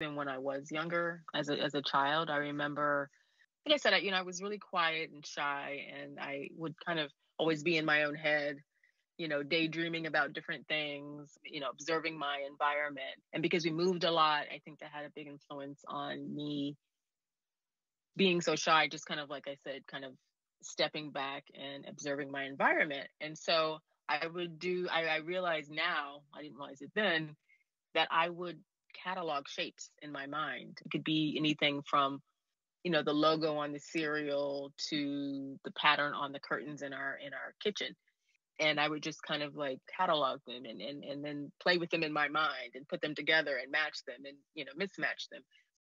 than when I was younger as a, as a child. I remember, like I said, I, you know, I was really quiet and shy and I would kind of always be in my own head, you know, daydreaming about different things, you know, observing my environment. And because we moved a lot, I think that had a big influence on me being so shy, just kind of like I said, kind of stepping back and observing my environment. And so I would do, I, I realize now, I didn't realize it then, that I would catalog shapes in my mind. It could be anything from, you know, the logo on the cereal to the pattern on the curtains in our in our kitchen. And I would just kind of like catalog them and, and, and then play with them in my mind and put them together and match them and, you know, mismatch them.